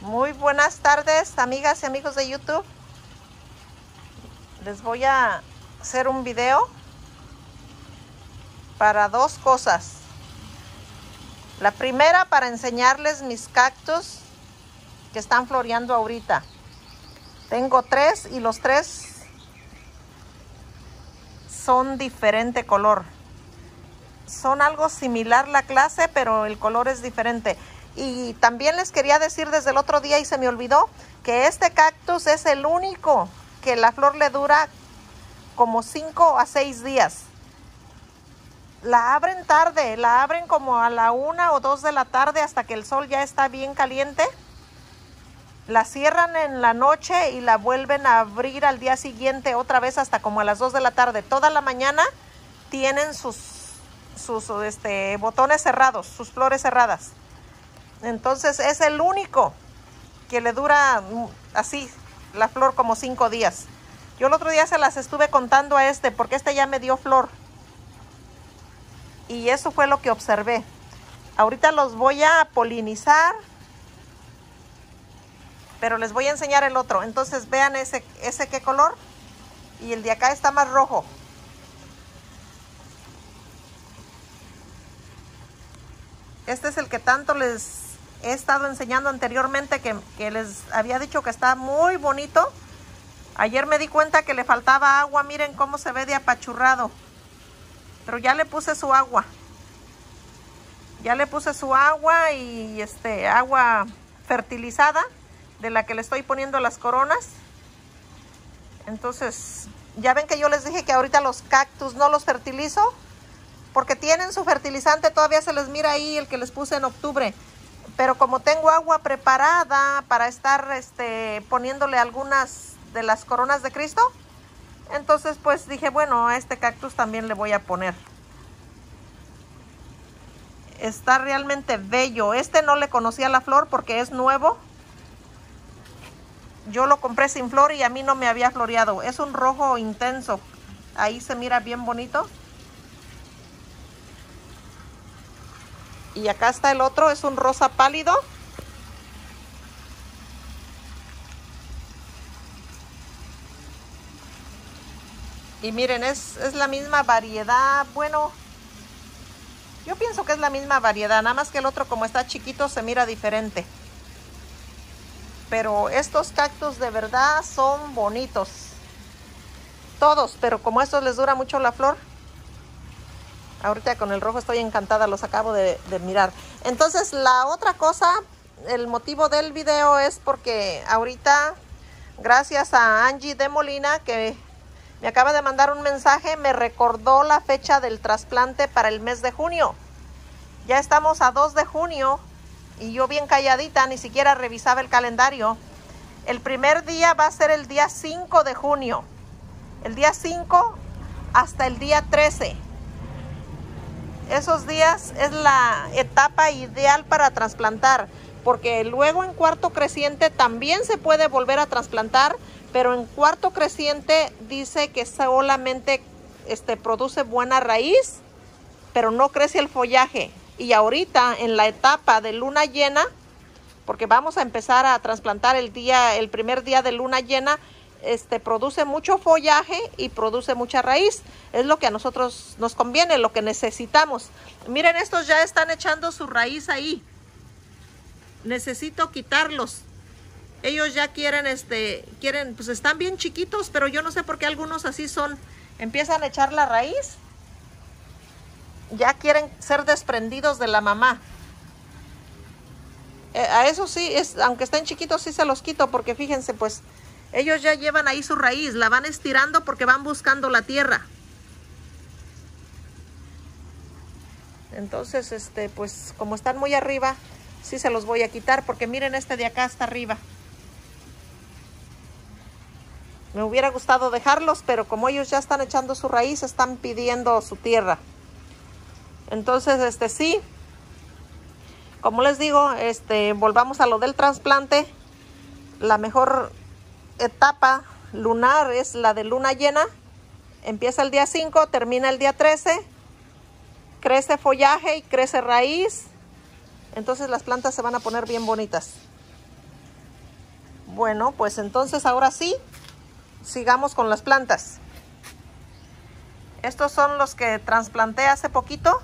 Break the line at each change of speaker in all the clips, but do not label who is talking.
Muy buenas tardes, amigas y amigos de YouTube. Les voy a hacer un video para dos cosas. La primera para enseñarles mis cactus que están floreando ahorita. Tengo tres y los tres son diferente color. Son algo similar la clase, pero el color es diferente. Y también les quería decir desde el otro día y se me olvidó que este cactus es el único que la flor le dura como 5 a 6 días. La abren tarde, la abren como a la 1 o 2 de la tarde hasta que el sol ya está bien caliente. La cierran en la noche y la vuelven a abrir al día siguiente otra vez hasta como a las 2 de la tarde. Toda la mañana tienen sus, sus este, botones cerrados, sus flores cerradas. Entonces es el único que le dura mm, así la flor como cinco días. Yo el otro día se las estuve contando a este porque este ya me dio flor. Y eso fue lo que observé. Ahorita los voy a polinizar. Pero les voy a enseñar el otro. Entonces vean ese, ese qué color. Y el de acá está más rojo. Este es el que tanto les he estado enseñando anteriormente que, les había dicho que está muy bonito. Ayer me di cuenta que le faltaba agua. Miren cómo se ve de apachurrado. Pero ya le puse su agua. Ya le puse su agua y este agua fertilizada de la que le estoy poniendo las coronas. Entonces, ya ven que yo les dije que ahorita los cactus no los fertilizo porque tienen su fertilizante, todavía se les mira ahí el que les puse en octubre pero como tengo agua preparada para estar este, poniéndole algunas de las coronas de Cristo, entonces pues dije, bueno, a este cactus también le voy a poner. Está realmente bello. Este no le conocía la flor porque es nuevo. Yo lo compré sin flor y a mí no me había floreado. Es un rojo intenso. Ahí se mira bien bonito. Y acá está el otro, es un rosa pálido. Y miren, es, es, la misma variedad. Bueno, yo pienso que es la misma variedad. Nada más que el otro como está chiquito se mira diferente. Pero estos cactus de verdad son bonitos. Todos, pero como estos les dura mucho la flor, Ahorita con el rojo estoy encantada, los acabo de, mirar. Entonces la otra cosa, el motivo del video es porque ahorita, gracias a Angie de Molina, que me acaba de mandar un mensaje, me recordó la fecha del trasplante para el mes de junio. Ya estamos a 2 de junio y yo bien calladita, ni siquiera revisaba el calendario. El primer día va a ser el día 5 de junio. El día 5 hasta el día 13 esos días es la etapa ideal para trasplantar, porque luego en cuarto creciente también se puede volver a trasplantar, pero en cuarto creciente dice que solamente este, produce buena raíz, pero no crece el follaje. Y ahorita en la etapa de luna llena, porque vamos a empezar a trasplantar el día, el primer día de luna llena, este, produce mucho follaje y produce mucha raíz. Es lo que a nosotros nos conviene, lo que necesitamos. Miren, estos ya están echando su raíz ahí. Necesito quitarlos. Ellos ya quieren, este, quieren, pues están bien chiquitos, pero yo no sé por qué algunos así son. Empiezan a echar la raíz. Ya quieren ser desprendidos de la mamá. Eh, a eso sí, es, aunque estén chiquitos, sí se los quito, porque fíjense, pues, ellos ya llevan ahí su raíz, la van estirando porque van buscando la tierra. Entonces, este, pues como están muy arriba, sí se los voy a quitar porque miren este de acá hasta arriba. Me hubiera gustado dejarlos, pero como ellos ya están echando su raíz, están pidiendo su tierra. Entonces, este sí, como les digo, este, volvamos a lo del trasplante. La mejor etapa lunar es la de luna llena. Empieza el día 5, termina el día 13. Crece follaje y crece raíz. Entonces las plantas se van a poner bien bonitas. Bueno, pues entonces ahora sí, sigamos con las plantas. Estos son los que trasplanté hace poquito.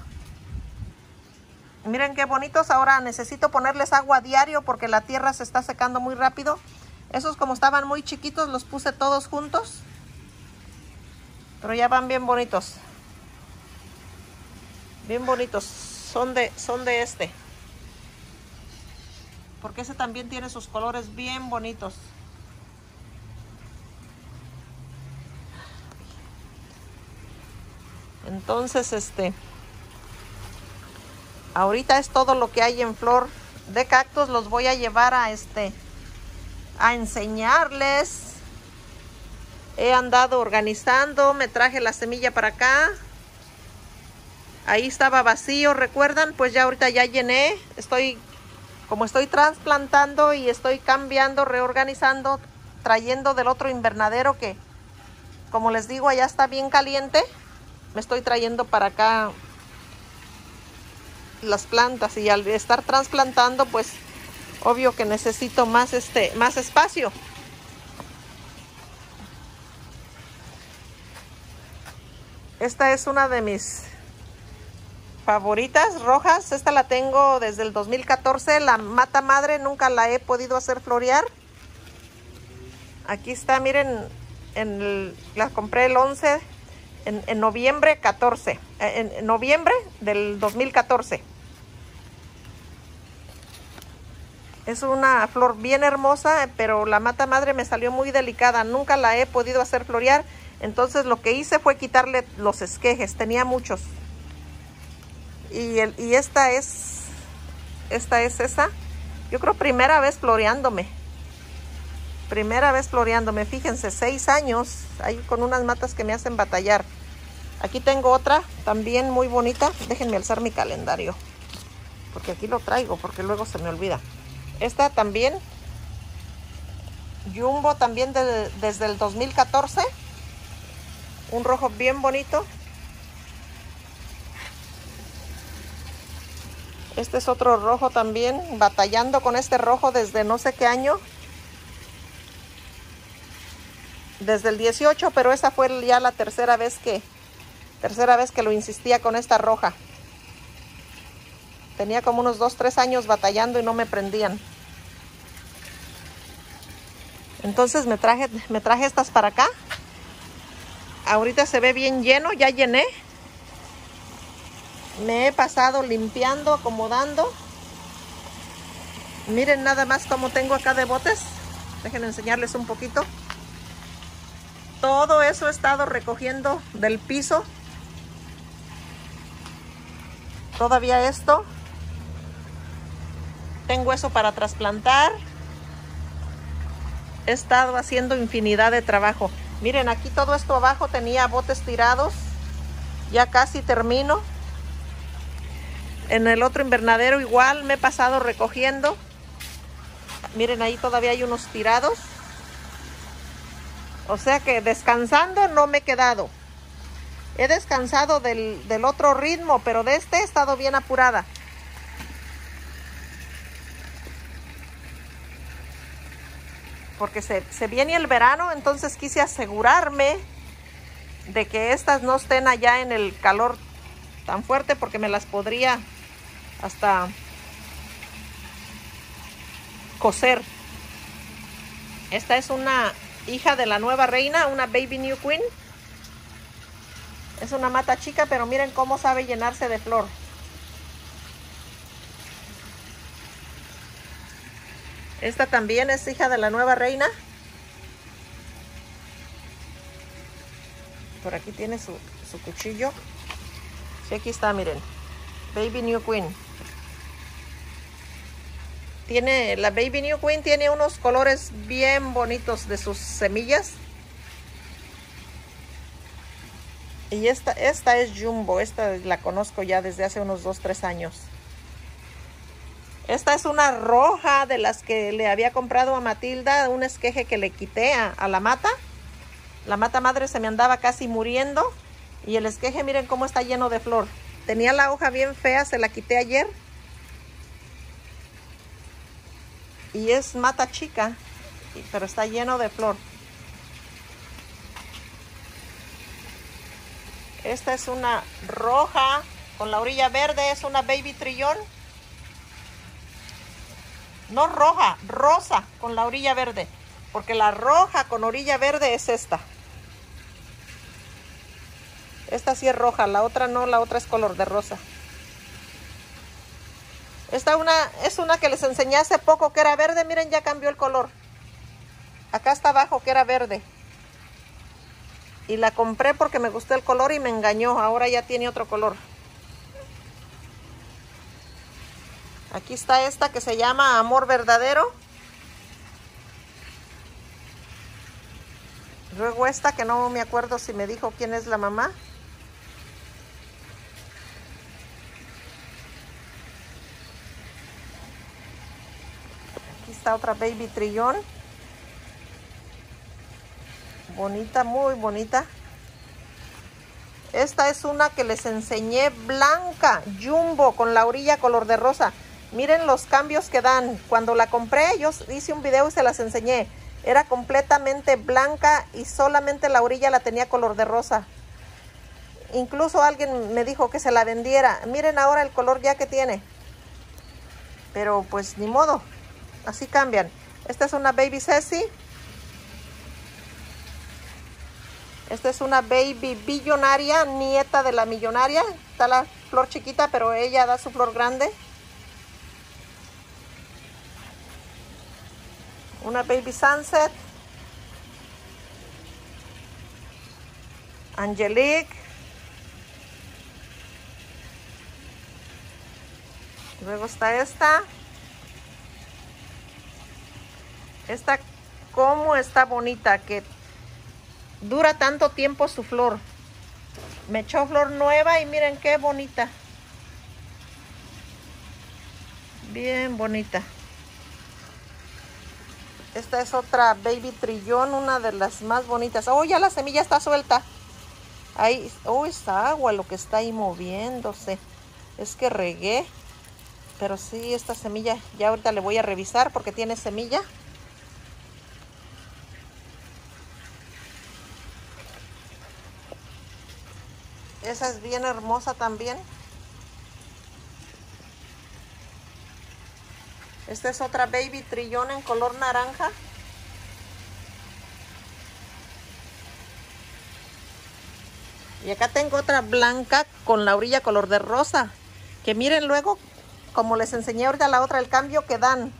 Miren qué bonitos. Ahora necesito ponerles agua diario porque la tierra se está secando muy rápido. Esos como estaban muy chiquitos los puse todos juntos. Pero ya van bien bonitos. Bien bonitos. Son de, son de este. Porque ese también tiene sus colores bien bonitos. Entonces, este, ahorita es todo lo que hay en flor de cactus. Los voy a llevar a este, a enseñarles. He andado organizando, me traje la semilla para acá. Ahí estaba vacío, ¿recuerdan? Pues ya ahorita ya llené. Estoy, como estoy trasplantando y estoy cambiando, reorganizando, trayendo del otro invernadero que, como les digo, allá está bien caliente me estoy trayendo para acá las plantas y al estar trasplantando pues obvio que necesito más este más espacio. Esta es una de mis favoritas rojas. Esta la tengo desde el 2014 la mata madre nunca la he podido hacer florear. Aquí está miren en la compré el 11 en, noviembre 14, en, en noviembre del 2014. Es una flor bien hermosa, pero la mata madre me salió muy delicada. Nunca la he podido hacer florear. Entonces lo que hice fue quitarle los esquejes. Tenía muchos. Y, el, esta es, esta es esa. Yo creo primera vez floreándome. Primera vez floreándome, fíjense, seis años, ahí con unas matas que me hacen batallar. Aquí tengo otra, también muy bonita. Déjenme alzar mi calendario, porque aquí lo traigo, porque luego se me olvida. Esta también, Jumbo también desde el 2014. Un rojo bien bonito. Este es otro rojo también, batallando con este rojo desde no sé qué año. desde el 18, pero esa fue ya la tercera vez que, tercera vez que lo insistía con esta roja. Tenía como unos 2, 3 años batallando y no me prendían. Entonces me traje, me traje estas para acá. Ahorita se ve bien lleno, ya llené. Me he pasado limpiando, acomodando. Miren nada más cómo tengo acá de botes. Déjenme enseñarles un poquito. Todo eso he estado recogiendo del piso. Todavía esto. Tengo eso para trasplantar. He estado haciendo infinidad de trabajo. Miren, aquí todo esto abajo tenía botes tirados. Ya casi termino. En el otro invernadero igual me he pasado recogiendo. Miren, ahí todavía hay unos tirados. O sea que descansando no me he quedado. He descansado del, otro ritmo, pero de este he estado bien apurada. Porque se, viene el verano, entonces quise asegurarme de que estas no estén allá en el calor tan fuerte porque me las podría hasta coser. Esta es una hija de la nueva reina, una baby new queen. Es una mata chica, pero miren cómo sabe llenarse de flor. Esta también es hija de la nueva reina. Por aquí tiene su, su cuchillo. Sí, aquí está, miren. Baby New Queen. Tiene, la Baby New Queen tiene unos colores bien bonitos de sus semillas. Y esta, esta es Jumbo, esta la conozco ya desde hace unos 2-3 años. Esta es una roja de las que le había comprado a Matilda, un esqueje que le quité a, a la mata. La mata madre se me andaba casi muriendo y el esqueje miren cómo está lleno de flor. Tenía la hoja bien fea, se la quité ayer y es mata chica. pero está lleno de flor. Esta es una roja con la orilla verde, es una baby trillón. No roja, rosa con la orilla verde, porque la roja con orilla verde es esta. Esta sí es roja, la otra no, la otra es color de rosa. Esta una, es una que les enseñé hace poco que era verde, miren ya cambió el color. Acá está abajo que era verde. Y la compré porque me gustó el color y me engañó, ahora ya tiene otro color. Aquí está esta que se llama Amor Verdadero. Luego esta que no me acuerdo si me dijo quién es la mamá. Aquí está otra Baby Trillón. Bonita, muy bonita. Esta es una que les enseñé blanca, jumbo, con la orilla color de rosa. Miren los cambios que dan. Cuando la compré, yo hice un video y se las enseñé. Era completamente blanca y solamente la orilla la tenía color de rosa. Incluso alguien me dijo que se la vendiera. Miren ahora el color ya que tiene. Pero pues ni modo. Así cambian. Esta es una Baby Ceci. Esta es una Baby Billonaria, nieta de la millonaria. Está la flor chiquita, pero ella da su flor grande. Una Baby Sunset, Angelique, luego está esta, esta como está bonita, que dura tanto tiempo su flor. Me echó flor nueva y miren qué bonita. Bien bonita. Esta es otra Baby Trillón, una de las más bonitas. Oh, ya la semilla está suelta. Ahí, oh, está agua lo que está ahí moviéndose. Es que regué. Pero sí, esta semilla ya ahorita le voy a revisar porque tiene semilla. Esa es bien hermosa también. Esta es otra Baby Trillón en color naranja. Y acá tengo otra blanca con la orilla color de rosa. Que miren luego, como les enseñé ahorita la otra, el cambio que dan.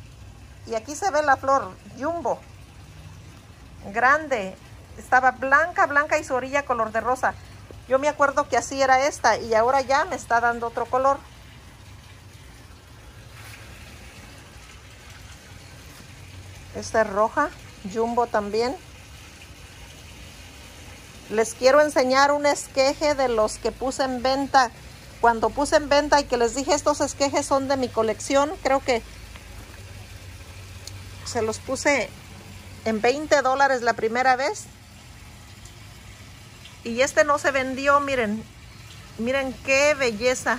Y aquí se ve la flor, jumbo. Grande. Estaba blanca, blanca y su orilla color de rosa. Yo me acuerdo que así era esta y ahora ya me está dando otro color. Esta es roja, jumbo también. Les quiero enseñar un esqueje de los que puse en venta. Cuando puse en venta y que les dije estos esquejes son de mi colección, creo que se los puse en 20 dólares la primera vez. Y este no se vendió, miren. Miren qué belleza.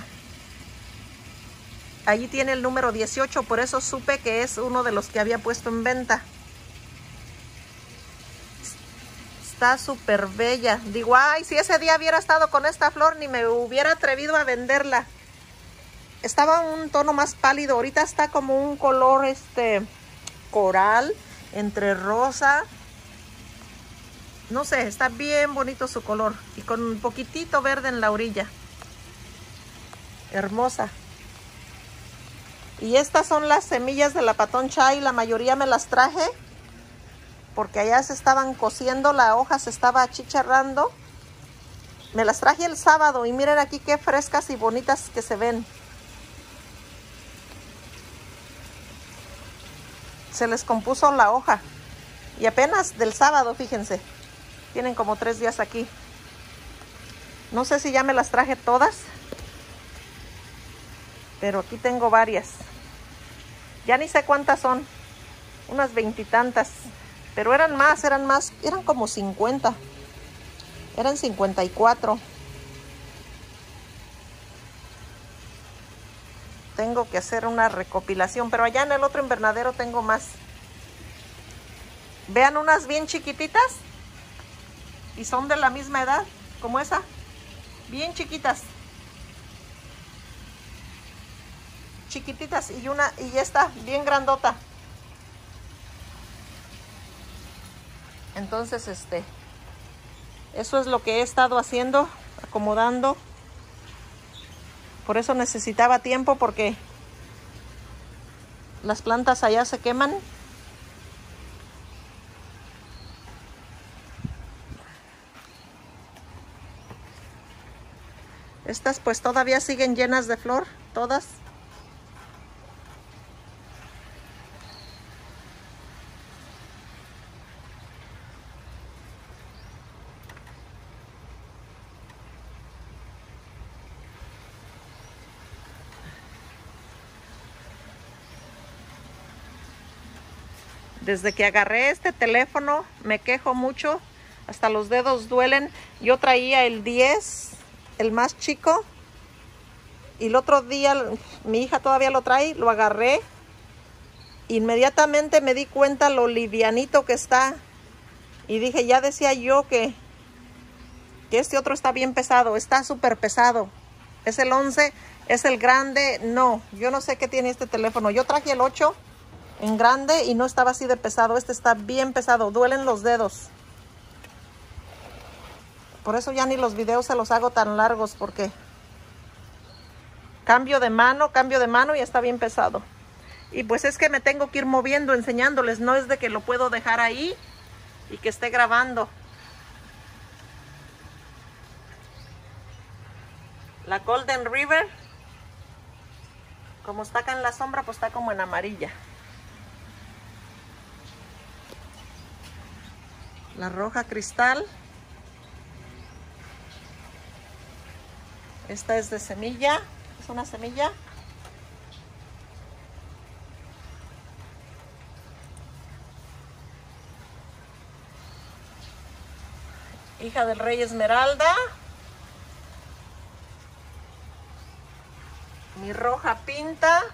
Allí tiene el número 18, por eso supe que es uno de los que había puesto en venta. Está súper bella. Digo, ay, si ese día hubiera estado con esta flor, ni me hubiera atrevido a venderla. Estaba un tono más pálido, ahorita está como un color este coral, entre rosa. No sé, está bien bonito su color. Y con un poquitito verde en la orilla. Hermosa. Y estas son las semillas de la patón chai, la mayoría me las traje porque allá se estaban cociendo, la hoja se estaba achicharrando. Me las traje el sábado y miren aquí qué frescas y bonitas que se ven. Se les compuso la hoja. Y apenas del sábado, fíjense. Tienen como tres días aquí. No sé si ya me las traje todas pero aquí tengo varias. Ya ni sé cuántas son, unas veintitantas, pero eran más, eran más, eran como 50, eran 54. Tengo que hacer una recopilación, pero allá en el otro invernadero tengo más. Vean unas bien chiquititas. Y son de la misma edad como esa. Bien chiquitas. Chiquititas y una y esta bien grandota. Entonces, este eso es lo que he estado haciendo, acomodando. Por eso necesitaba tiempo porque las plantas allá se queman. Estas pues todavía siguen llenas de flor, todas. Desde que agarré este teléfono me quejo mucho, hasta los dedos duelen. Yo traía el 10, el más chico, y el otro día mi hija todavía lo trae, lo agarré. Inmediatamente me di cuenta lo livianito que está y dije, ya decía yo que, que este otro está bien pesado, está súper pesado. Es el 11, es el grande, no, yo no sé qué tiene este teléfono. Yo traje el 8 en grande y no estaba así de pesado. Este está bien pesado, duelen los dedos. Por eso ya ni los videos se los hago tan largos porque cambio de mano, cambio de mano y está bien pesado. Y pues es que me tengo que ir moviendo, enseñándoles. No es de que lo puedo dejar ahí y que esté grabando. La Golden River, como está acá en la sombra, pues está como en amarilla. La roja cristal. Esta es de semilla, es una semilla. Hija del rey esmeralda. Mi roja pinta.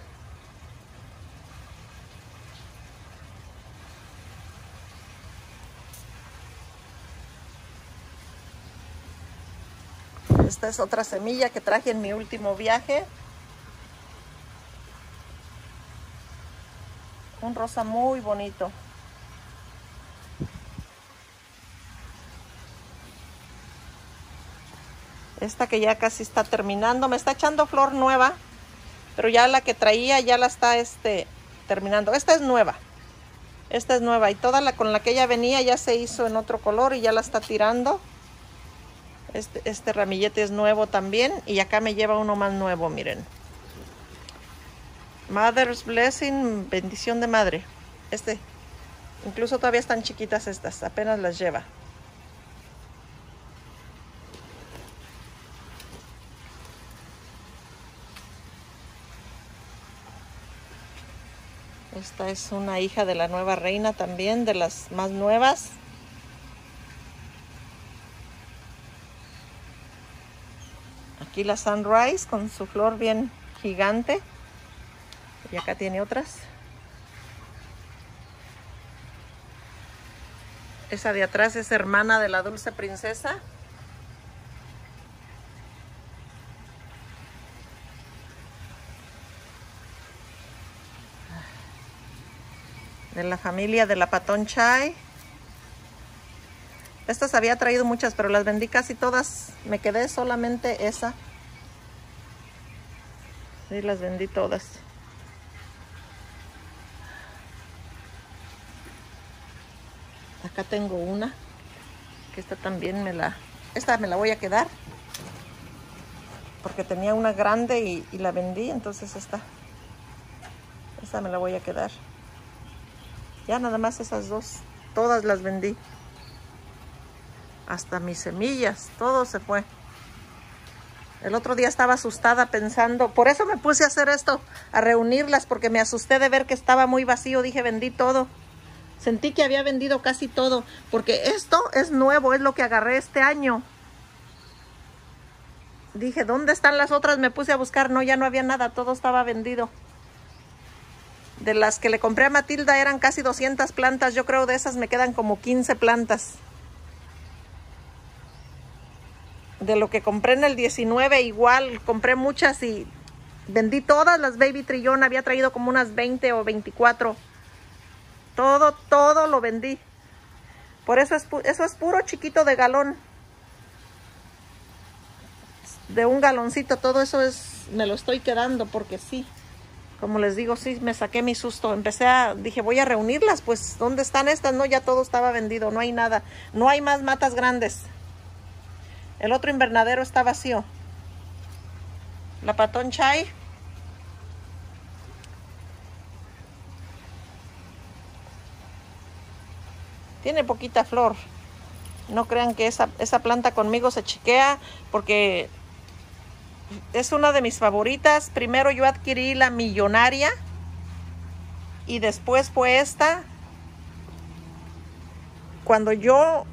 Esta es otra semilla que traje en mi último viaje. Un rosa muy bonito. Esta que ya casi está terminando. Me está echando flor nueva. Pero ya la que traía ya la está este, terminando. Esta es nueva. Esta es nueva. Y toda la con la que ella venía ya se hizo en otro color y ya la está tirando. Este, este, ramillete es nuevo también. Y acá me lleva uno más nuevo, miren. Mother's Blessing, bendición de madre. Este, incluso todavía están chiquitas estas, apenas las lleva. Esta es una hija de la nueva reina también, de las más nuevas. Aquí la Sunrise con su flor bien gigante. Y acá tiene otras. Esa de atrás es hermana de la dulce princesa. De la familia de la Patón Chai. Estas había traído muchas, pero las vendí casi todas. Me quedé solamente esa. Sí, las vendí todas. Acá tengo una. Que esta también me la... Esta me la voy a quedar. Porque tenía una grande y, y la vendí. Entonces esta... Esta me la voy a quedar. Ya nada más esas dos. Todas las vendí hasta mis semillas, todo se fue. El otro día estaba asustada pensando, por eso me puse a hacer esto, a reunirlas, porque me asusté de ver que estaba muy vacío. Dije, vendí todo. Sentí que había vendido casi todo, porque esto es nuevo, es lo que agarré este año. Dije, ¿dónde están las otras? Me puse a buscar, no, ya no había nada, todo estaba vendido. De las que le compré a Matilda eran casi 200 plantas. Yo creo de esas me quedan como 15 plantas. De lo que compré en el 19 igual, compré muchas y vendí todas las Baby Trillón. Había traído como unas 20 o 24. Todo, todo lo vendí. Por eso es, eso es puro chiquito de galón. De un galoncito, todo eso es, me lo estoy quedando porque sí. Como les digo, sí, me saqué mi susto. Empecé a, dije, voy a reunirlas, pues, ¿dónde están estas? No, ya todo estaba vendido, no hay nada. No hay más matas grandes. El otro invernadero está vacío. La patón chai. Tiene poquita flor. No crean que esa, esa planta conmigo se chiquea porque es una de mis favoritas. Primero yo adquirí la millonaria y después fue esta. Cuando yo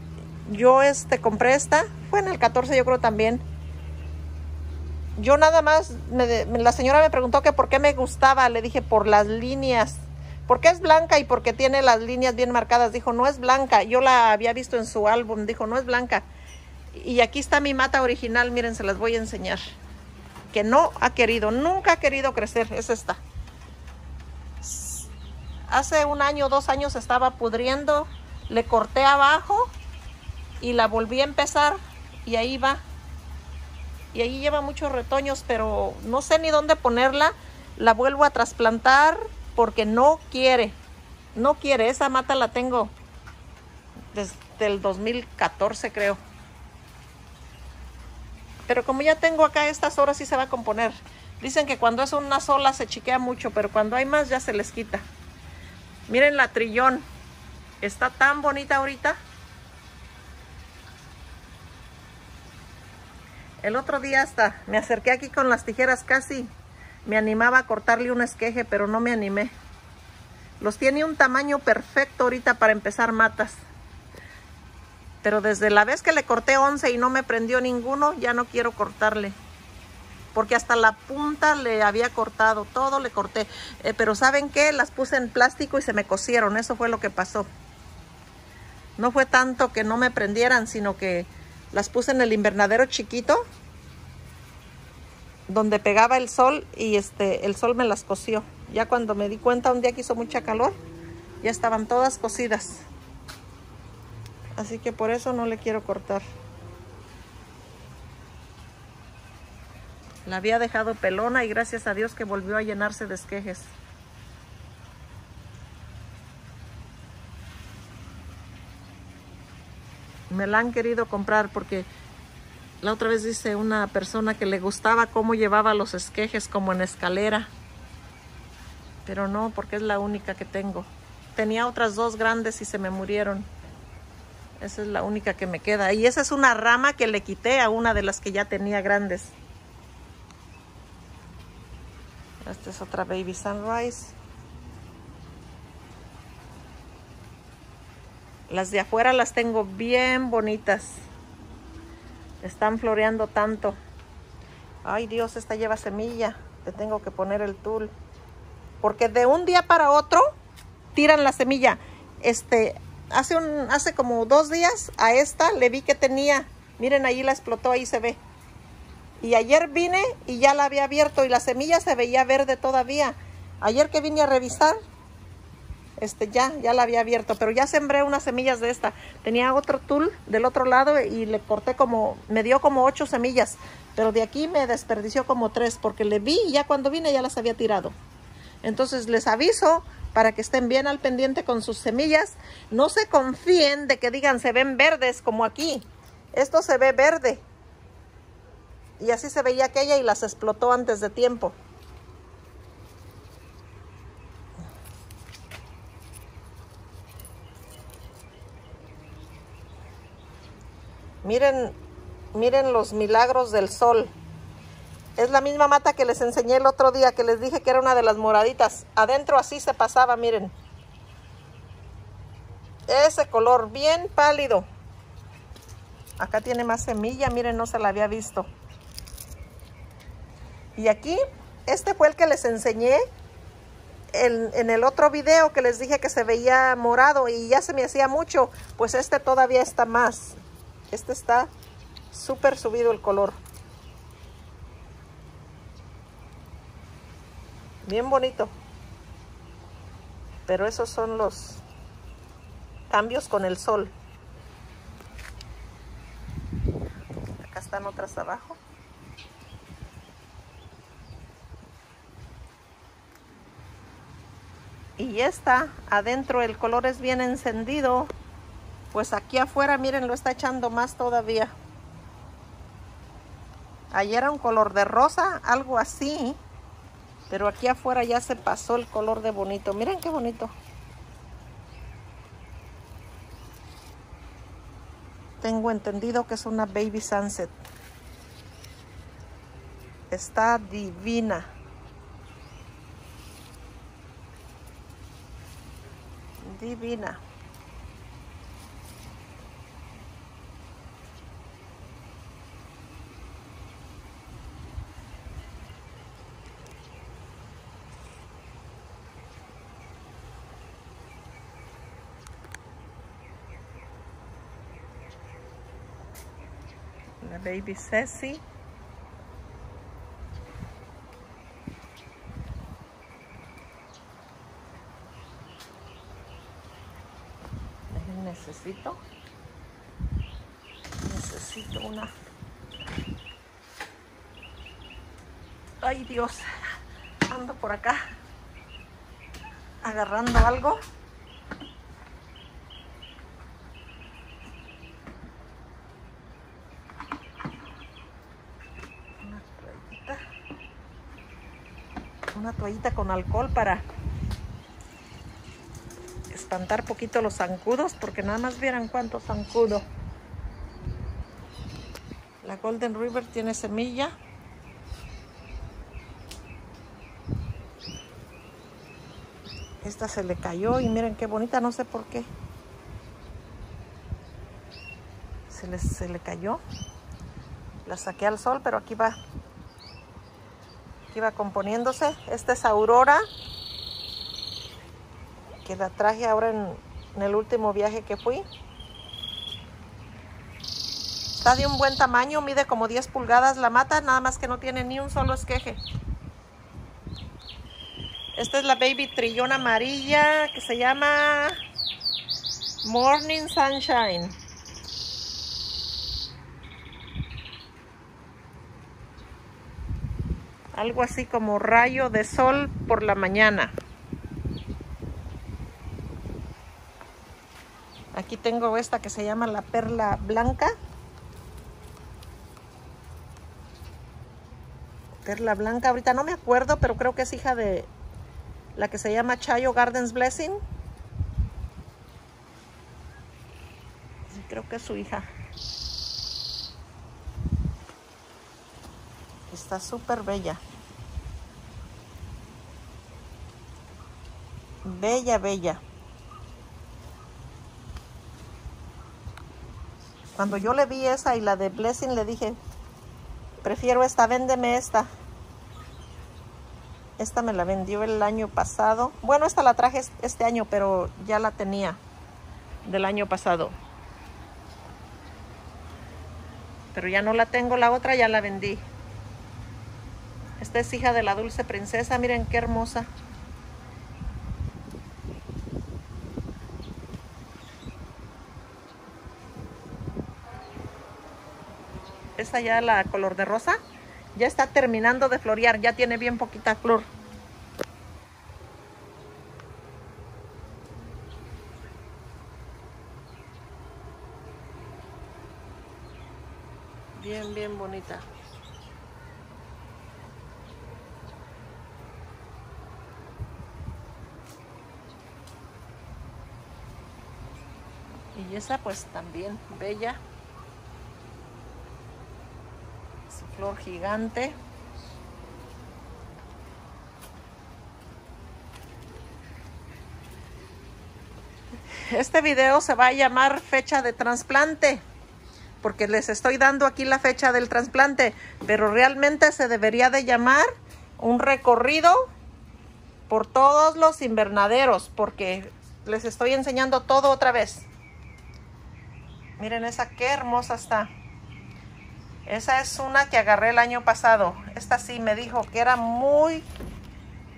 yo este compré esta, en el 14 yo creo también. Yo nada más, la señora me preguntó que por qué me gustaba, le dije por las líneas. Porque es blanca y porque tiene las líneas bien marcadas. Dijo, no es blanca. Yo la había visto en su álbum. Dijo, no es blanca. Y aquí está mi mata original. Miren, se las voy a enseñar que no ha querido, nunca ha querido crecer, es esta. Hace un año, dos años estaba pudriendo, le corté abajo y la volví a empezar y ahí va. Y ahí lleva muchos retoños, pero no sé ni dónde ponerla. La vuelvo a trasplantar porque no quiere. No quiere, esa mata la tengo desde el 2014 creo. Pero como ya tengo acá estas horas sí se va a componer. Dicen que cuando es una sola se chiquea mucho, pero cuando hay más ya se les quita. Miren la trillón. Está tan bonita ahorita. El otro día hasta me acerqué aquí con las tijeras casi. Me animaba a cortarle un esqueje, pero no me animé. Los tiene un tamaño perfecto ahorita para empezar matas. Pero desde la vez que le corté 11 y no me prendió ninguno, ya no quiero cortarle. Porque hasta la punta le había cortado, todo le corté. Eh, pero ¿saben qué? Las puse en plástico y se me cosieron, eso fue lo que pasó. No fue tanto que no me prendieran, sino que las puse en el invernadero chiquito, donde pegaba el sol y este, el sol me las cosió. Ya cuando me di cuenta un día que hizo mucha calor, ya estaban todas cocidas. Así que por eso no le quiero cortar. La había dejado pelona y gracias a Dios que volvió a llenarse de esquejes. Me la han querido comprar porque la otra vez dice una persona que le gustaba cómo llevaba los esquejes como en escalera. Pero no, porque es la única que tengo. Tenía otras dos grandes y se me murieron. Esa es la única que me queda. Y esa es una rama que le quité a una de las que ya tenía grandes. Esta es otra Baby Sunrise. Las de afuera las tengo bien bonitas. Están floreando tanto. Ay Dios, esta lleva semilla. Le tengo que poner el tul. Porque de un día para otro tiran la semilla. Este, hace, un, hace como dos días a esta le vi que tenía, miren ahí la explotó, ahí se ve. Y ayer vine y ya la había abierto y la semilla se veía verde todavía. Ayer que vine a revisar, este ya, ya la había abierto, pero ya sembré unas semillas de esta. Tenía otro tul del otro lado y le corté como, me dio como ocho semillas, pero de aquí me desperdició como tres porque le vi y ya cuando vine ya las había tirado. Entonces les aviso para que estén bien al pendiente con sus semillas. No se confíen de que digan se ven verdes como aquí. Esto se ve verde. Y así se veía aquella y las explotó antes de tiempo. Miren, miren los milagros del sol. Es la misma mata que les enseñé el otro día, que les dije que era una de las moraditas. Adentro así se pasaba, miren. Ese color bien pálido. Acá tiene más semilla, miren, no se la había visto. Y aquí, este fue el que les enseñé en, en, el otro video que les dije que se veía morado y ya se me hacía mucho, pues este todavía está más. Este está súper subido el color. Bien bonito. Pero esos son los cambios con el sol. Acá están otras abajo. y esta adentro el color es bien encendido pues aquí afuera miren lo está echando más todavía. Ayer era un color de rosa algo así pero aquí afuera ya se pasó el color de bonito. Miren qué bonito. Tengo entendido que es una baby sunset. Está divina. Divina. La baby Ceci. necesito necesito una ay Dios ando por acá agarrando algo una toallita una toallita con alcohol para espantar poquito los zancudos porque nada más vieran cuántos zancudos. La Golden River tiene semilla. Esta se le cayó y miren qué bonita, no sé por qué. Se le, se le cayó. La saqué al sol, pero aquí va. Aquí va componiéndose. Esta es Aurora que la traje ahora en, el último viaje que fui. Está de un buen tamaño, mide como 10 pulgadas la mata, nada más que no tiene ni un solo esqueje. Esta es la baby trillón amarilla que se llama Morning Sunshine. Algo así como rayo de sol por la mañana. Aquí tengo esta que se llama la perla blanca. Perla blanca, ahorita no me acuerdo, pero creo que es hija de la que se llama Chayo Gardens Blessing. creo que es su hija. Está súper bella. Bella, bella. Cuando yo le vi esa y la de Blessing, le dije, prefiero esta, véndeme esta. Esta me la vendió el año pasado. Bueno, esta la traje este año, pero ya la tenía del año pasado. Pero ya no la tengo, la otra ya la vendí. Esta es hija de la dulce princesa, miren qué hermosa. Esta ya la color de rosa, ya está terminando de florear, ya tiene bien poquita flor. Bien, bien bonita. Y esa pues también bella. Flor gigante. Este video se va a llamar fecha de trasplante, porque les estoy dando aquí la fecha del trasplante, pero realmente se debería de llamar un recorrido por todos los invernaderos, porque les estoy enseñando todo otra vez. Miren esa, qué hermosa está. Esa es una que agarré el año pasado. Esta sí me dijo que era muy,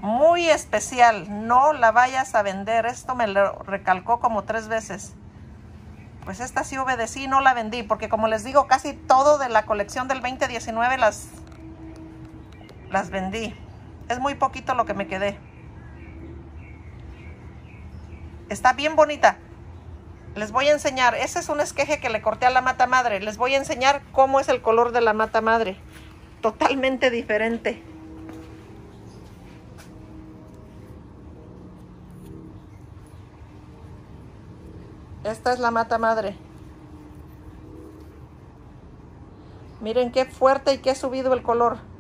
muy especial. No la vayas a vender. Esto me lo recalcó como tres veces. Pues esta sí obedecí, no la vendí. Porque como les digo, casi todo de la colección del 2019 las, las vendí. Es muy poquito lo que me quedé. Está bien bonita. Les voy a enseñar. Ese es un esqueje que le corté a la mata madre. Les voy a enseñar cómo es el color de la mata madre. Totalmente diferente. Esta es la mata madre. Miren qué fuerte y qué subido el color.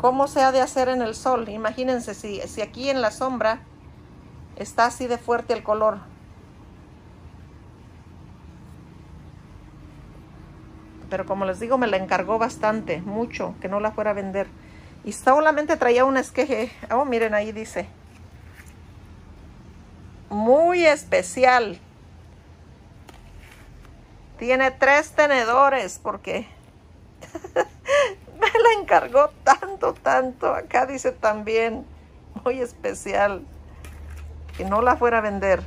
¿Cómo se ha de hacer en el sol? Imagínense si, si aquí en la sombra está así de fuerte el color. Pero como les digo, me la encargó bastante, mucho, que no la fuera a vender. Y solamente traía un esqueje. Oh, miren, ahí dice. Muy especial. Tiene tres tenedores porque encargó tanto, tanto. Acá dice también, muy especial, que no la fuera a vender.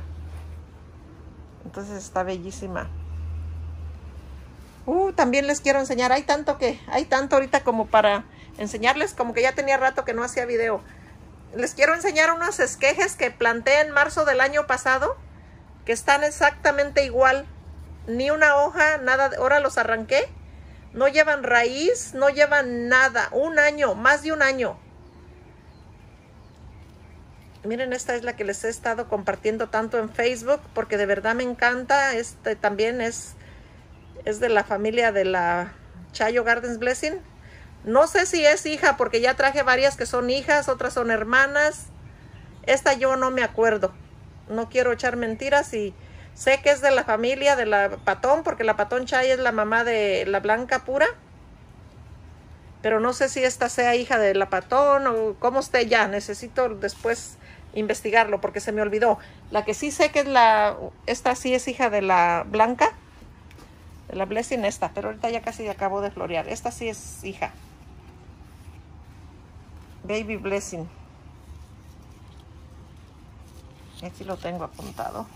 Entonces está bellísima. Uh, también les quiero enseñar. Hay tanto que, hay tanto ahorita como para enseñarles, como que ya tenía rato que no hacía video. Les quiero enseñar unos esquejes que planté en marzo del año pasado, que están exactamente igual. Ni una hoja, nada, ahora los arranqué no llevan raíz, no llevan nada. Un año, más de un año. Miren, esta es la que les he estado compartiendo tanto en Facebook porque de verdad me encanta. Este también es, es de la familia de la Chayo Gardens Blessing. No sé si es hija porque ya traje varias que son hijas, otras son hermanas. Esta yo no me acuerdo. No quiero echar mentiras y Sé que es de la familia de la Patón, porque la Patón Chay es la mamá de la Blanca Pura. Pero no sé si esta sea hija de la Patón o cómo esté ya. Necesito después investigarlo porque se me olvidó. La que sí sé que es la... Esta sí es hija de la Blanca. De la Blessing esta. Pero ahorita ya casi acabó de florear. Esta sí es hija. Baby Blessing. Aquí lo tengo apuntado.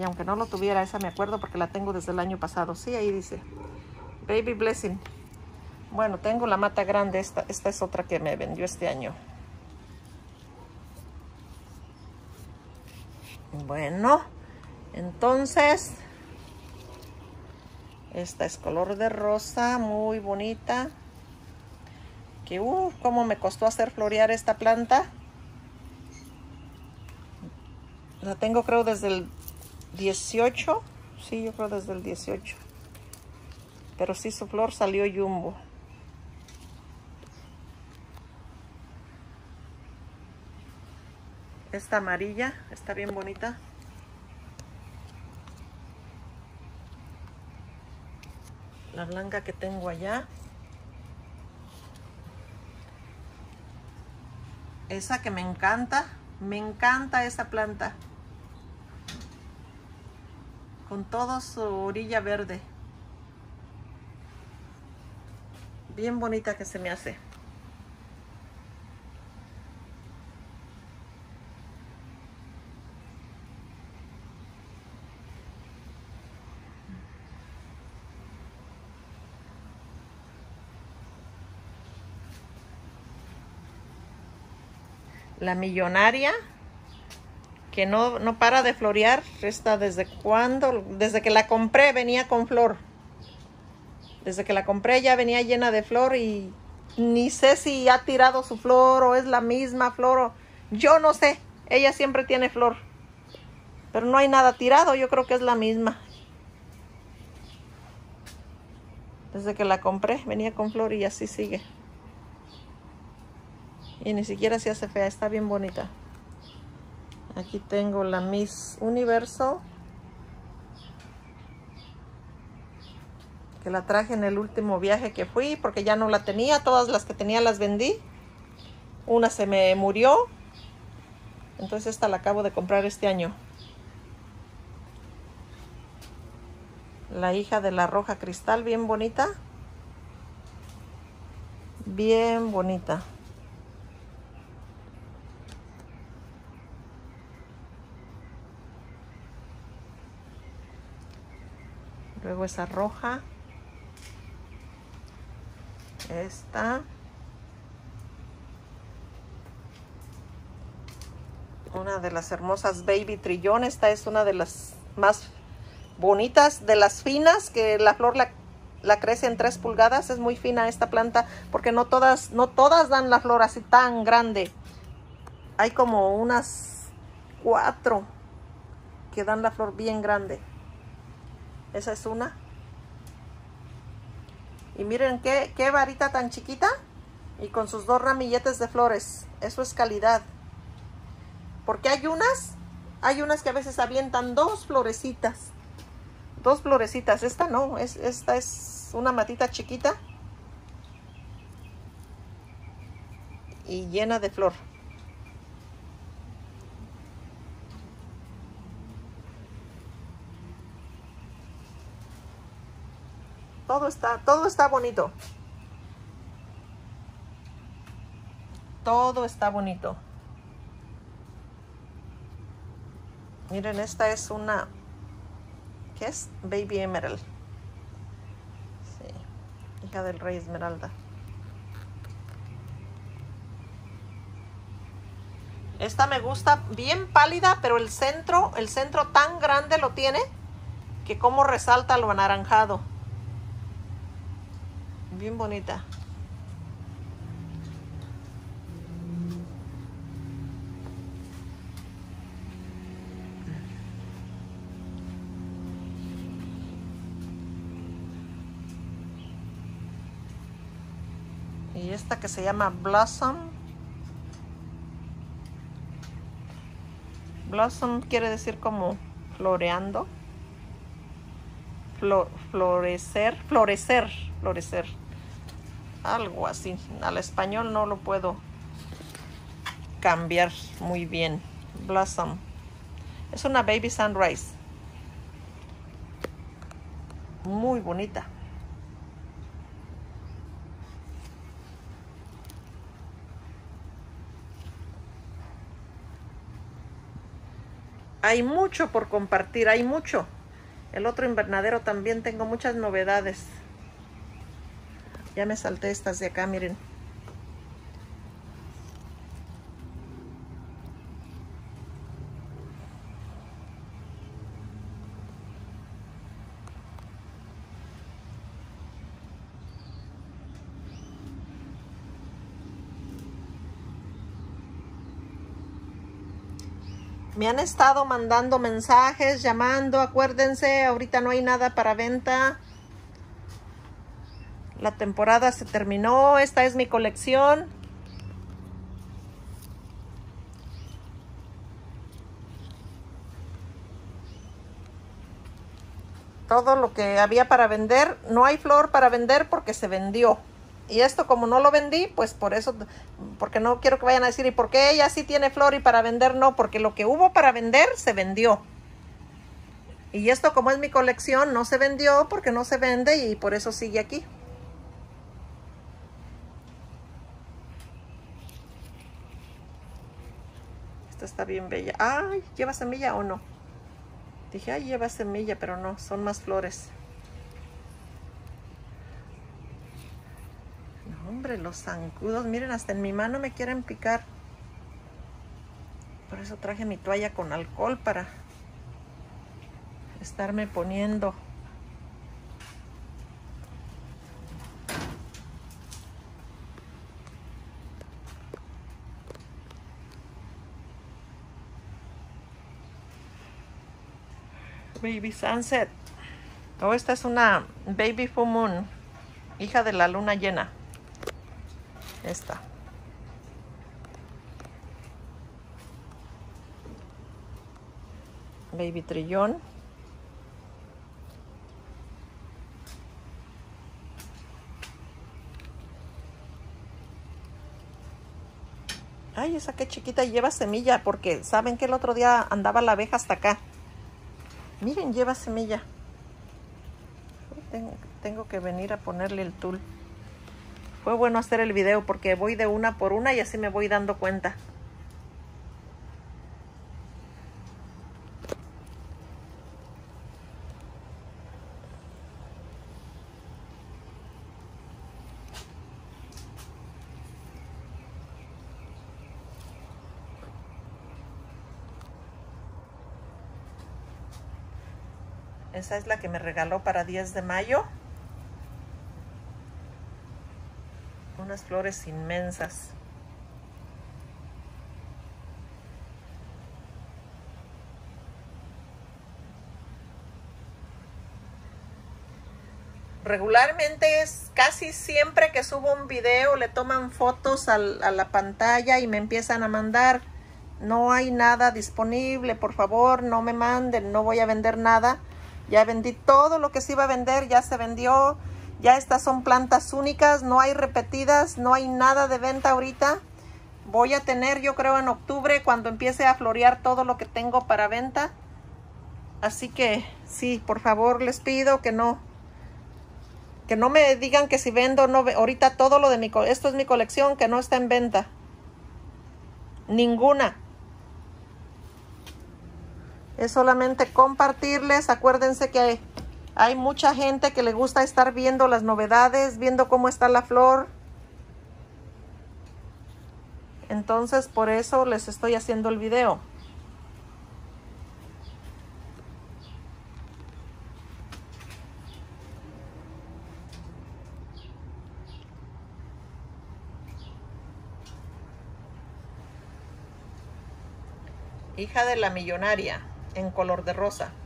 Y aunque no lo tuviera, esa me acuerdo porque la tengo desde el año pasado. Sí, ahí dice. Baby Blessing. Bueno, tengo la mata grande. Esta, esta es otra que me vendió este año. Bueno, entonces... Esta es color de rosa, muy bonita. Que, uh, cómo me costó hacer florear esta planta. La tengo creo desde el 18, sí, yo creo desde el 18. Pero sí su flor salió jumbo. Esta amarilla está bien bonita. La blanca que tengo allá. Esa que me encanta. Me encanta esa planta con toda su orilla verde. Bien bonita que se me hace. La millonaria que no, no para de florear. Esta desde cuando, desde que la compré venía con flor. Desde que la compré ya venía llena de flor y ni sé si ha tirado su flor o es la misma flor. Yo no sé. Ella siempre tiene flor. Pero no hay nada tirado. Yo creo que es la misma. Desde que la compré venía con flor y así sigue. Y ni siquiera se hace fea. Está bien bonita. Aquí tengo la Miss Universo. Que la traje en el último viaje que fui porque ya no la tenía. Todas las que tenía las vendí. Una se me murió. Entonces esta la acabo de comprar este año. La hija de la roja cristal, bien bonita. Bien bonita. Luego esa roja. Esta. Una de las hermosas Baby Trillón. Esta es una de las más bonitas, de las finas, que la flor la, la, crece en 3 pulgadas. Es muy fina esta planta porque no todas, no todas dan la flor así tan grande. Hay como unas cuatro que dan la flor bien grande. Esa es una. Y miren qué, qué varita tan chiquita. Y con sus dos ramilletes de flores. Eso es calidad. Porque hay unas, hay unas que a veces avientan dos florecitas. Dos florecitas. Esta no, es, esta es una matita chiquita. Y llena de flor. Todo está, todo está bonito. Todo está bonito. Miren, esta es una... ¿Qué es? Baby Emerald. Sí. Hija del rey Esmeralda. Esta me gusta bien pálida, pero el centro, el centro tan grande lo tiene que como resalta lo anaranjado bien bonita. Y esta que se llama Blossom. Blossom quiere decir como floreando. florecer, florecer, florecer algo así. Al español no lo puedo cambiar muy bien. Blossom. Es una Baby Sunrise. Muy bonita. Hay mucho por compartir, hay mucho. El otro invernadero también tengo muchas novedades. Ya me salté estas de acá, miren. Me han estado mandando mensajes, llamando, acuérdense, ahorita no hay nada para venta. La temporada se terminó. Esta es mi colección. Todo lo que había para vender. No hay flor para vender porque se vendió. Y esto como no lo vendí, pues por eso, porque no quiero que vayan a decir, ¿y por qué ella sí tiene flor y para vender no? Porque lo que hubo para vender se vendió. Y esto como es mi colección, no se vendió porque no se vende y por eso sigue aquí. Está bien bella. Ay, ¿lleva semilla o no? Dije, ay, lleva semilla, pero no, son más flores. No, hombre, los zancudos, miren, hasta en mi mano me quieren picar. Por eso traje mi toalla con alcohol para estarme poniendo. Baby Sunset. O oh, esta es una Baby Full Moon, hija de la luna llena. Esta. Baby Trillón. Ay, esa que chiquita lleva semilla porque saben que el otro día andaba la abeja hasta acá. Miren, lleva semilla. Tengo, que venir a ponerle el tul. Fue bueno hacer el video porque voy de una por una y así me voy dando cuenta. Esa es la que me regaló para 10 de mayo. Unas flores inmensas. regularmente es casi siempre que subo un video le toman fotos a la pantalla y me empiezan a mandar no hay nada disponible por favor no me manden no voy a vender nada ya vendí todo lo que se iba a vender, ya se vendió. Ya estas son plantas únicas, no hay repetidas, no hay nada de venta ahorita. Voy a tener, yo creo, en octubre, cuando empiece a florear todo lo que tengo para venta. Así que, sí, por favor, les pido que no, que no me digan que si vendo no, ahorita todo lo de mi, esto es mi colección, que no está en venta. Ninguna es solamente compartirles. Acuérdense que hay, mucha gente que le gusta estar viendo las novedades, viendo cómo está la flor. Entonces por eso les estoy haciendo el video. Hija de la millonaria en color de rosa.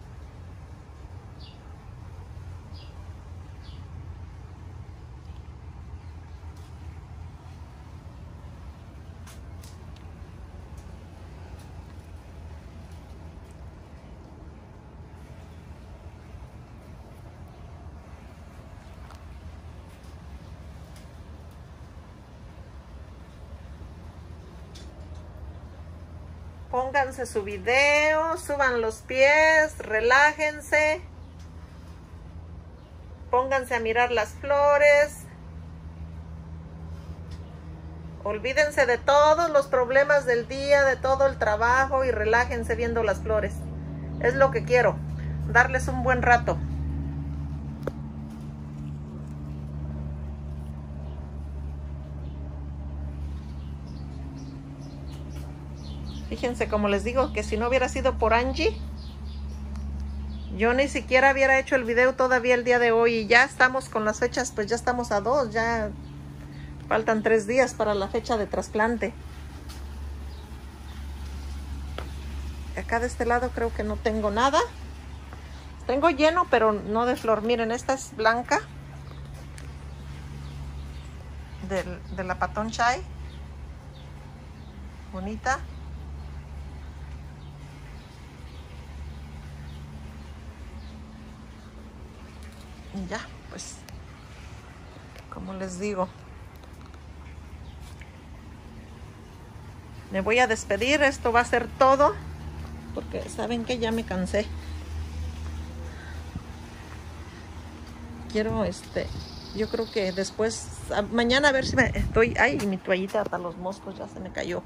Su video, suban los pies, relájense, pónganse a mirar las flores, olvídense de todos los problemas del día, de todo el trabajo y relájense viendo las flores. Es lo que quiero, darles un buen rato. Fíjense, como les digo, que si no hubiera sido por Angie, yo ni siquiera hubiera hecho el video todavía el día de hoy. Y ya estamos con las fechas, pues ya estamos a dos, ya faltan tres días para la fecha de trasplante. Acá de este lado creo que no tengo nada. Tengo lleno, pero no de flor. Miren, esta es blanca. De, de la Patón Chai. Bonita. Y ya, pues, como les digo, me voy a despedir, esto va a ser todo, porque saben que ya me cansé. Quiero, este, yo creo que después, mañana a ver si me estoy, ay, mi toallita hasta los moscos ya se me cayó.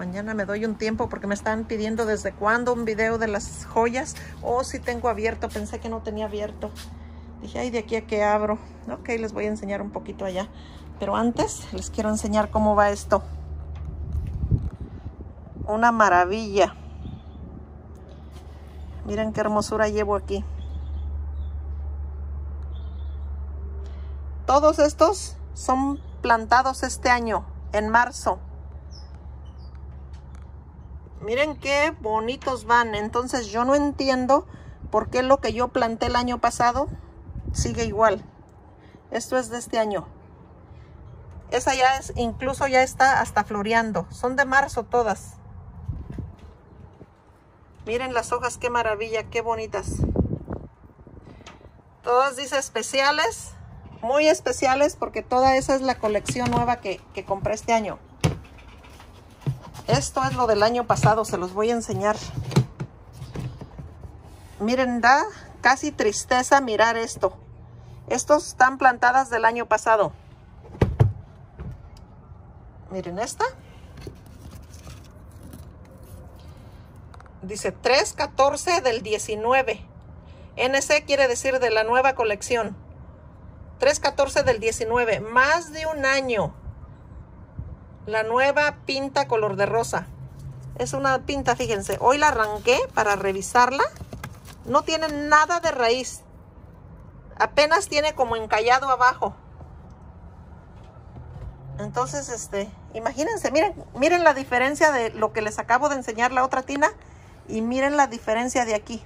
Mañana me doy un tiempo porque me están pidiendo desde cuándo un video de las joyas. Oh, sí tengo abierto. Pensé que no tenía abierto. Dije, ay, de aquí a que abro. Ok, les voy a enseñar un poquito allá. Pero antes les quiero enseñar cómo va esto. Una maravilla. Miren qué hermosura llevo aquí. Todos estos son plantados este año, en marzo. Miren qué bonitos van. Entonces yo no entiendo por qué lo que yo planté el año pasado sigue igual. Esto es de este año. Esa ya es, incluso ya está hasta floreando. Son de marzo todas. Miren las hojas, qué maravilla, qué bonitas. Todas dice especiales, muy especiales porque toda esa es la colección nueva que, que compré este año. Esto es lo del año pasado, se los voy a enseñar. Miren, da casi tristeza mirar esto. Estos están plantadas del año pasado. Miren esta. Dice 314 del 19. NC quiere decir de la nueva colección. 314 del 19. Más de un año. La nueva pinta color de rosa. Es una pinta, fíjense. Hoy la arranqué para revisarla. No tiene nada de raíz. Apenas tiene como encallado abajo. Entonces, este, imagínense, miren, miren la diferencia de lo que les acabo de enseñar la otra tina y miren la diferencia de aquí.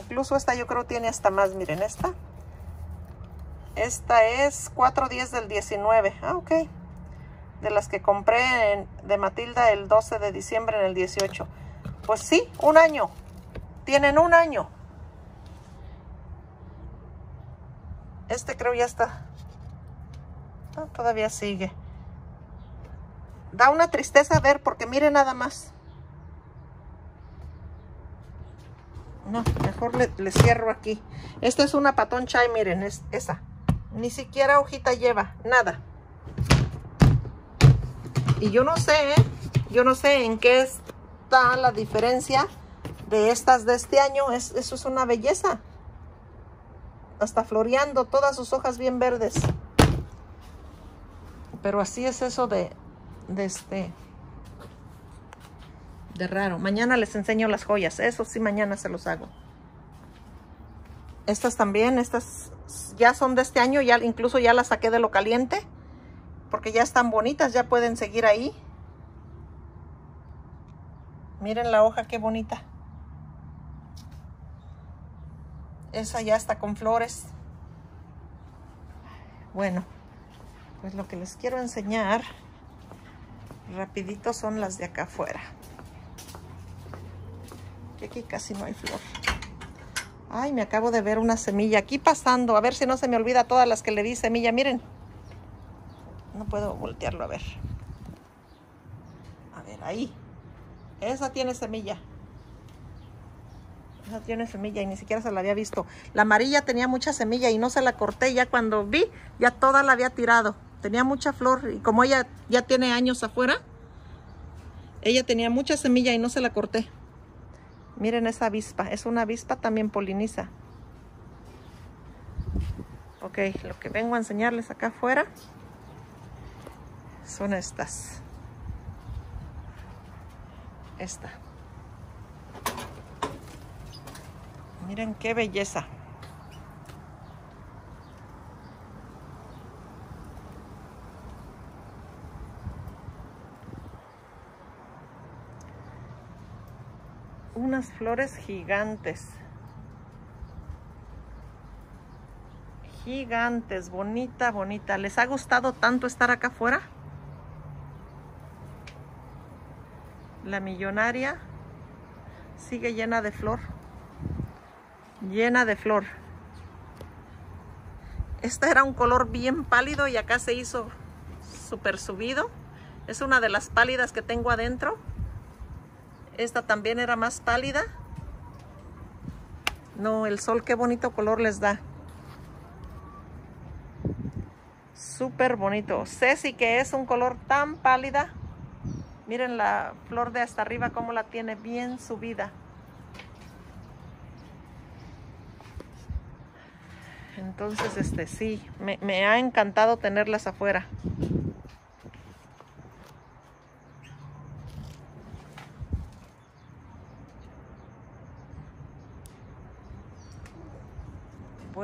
Incluso esta yo creo tiene hasta más, miren esta. Esta es 4.10 del 19. Ah, ok. De las que compré de Matilda el 12 de diciembre en el 18. Pues sí, un año. Tienen un año. Este creo ya está. Ah, todavía sigue. Da una tristeza ver porque mire nada más. No, mejor le, cierro aquí. Esta es una patón chai, miren, es esa. Ni siquiera hojita lleva, nada. Y yo no sé, ¿eh? yo no sé en qué está la diferencia de estas de este año. Es, eso es una belleza. Hasta floreando, todas sus hojas bien verdes. Pero así es eso de, de este de raro. Mañana les enseño las joyas. Eso sí, mañana se los hago. Estas también, estas ya son de este año. Ya incluso ya las saqué de lo caliente. Porque ya están bonitas, ya pueden seguir ahí. Miren la hoja, qué bonita. Esa ya está con flores. Bueno, pues lo que les quiero enseñar rapidito son las de acá afuera aquí casi no hay flor. Ay, me acabo de ver una semilla aquí pasando. A ver si no se me olvida todas las que le di semilla. Miren. No puedo voltearlo a ver. A ver, ahí. Esa tiene semilla. Esa tiene semilla y ni siquiera se la había visto. La amarilla tenía mucha semilla y no se la corté. Ya cuando vi, ya toda la había tirado. Tenía mucha flor y como ella ya tiene años afuera, ella tenía mucha semilla y no se la corté. Miren esa avispa, es una avispa también poliniza. Ok, lo que vengo a enseñarles acá afuera son estas. Esta. Miren qué belleza. Unas flores gigantes. Gigantes, bonita, bonita. ¿Les ha gustado tanto estar acá afuera? La millonaria sigue llena de flor. Llena de flor. Este era un color bien pálido y acá se hizo súper subido. Es una de las pálidas que tengo adentro. Esta también era más pálida. No, el sol qué bonito color les da. Súper bonito. Ceci que es un color tan pálida. Miren la flor de hasta arriba cómo la tiene bien subida. Entonces, este sí, me, me ha encantado tenerlas afuera.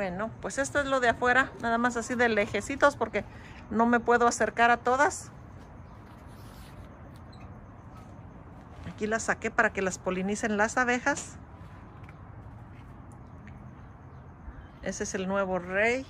Bueno, pues esto es lo de afuera, nada más así de lejecitos porque no me puedo acercar a todas. Aquí las saqué para que las polinicen las abejas. Ese es el nuevo rey.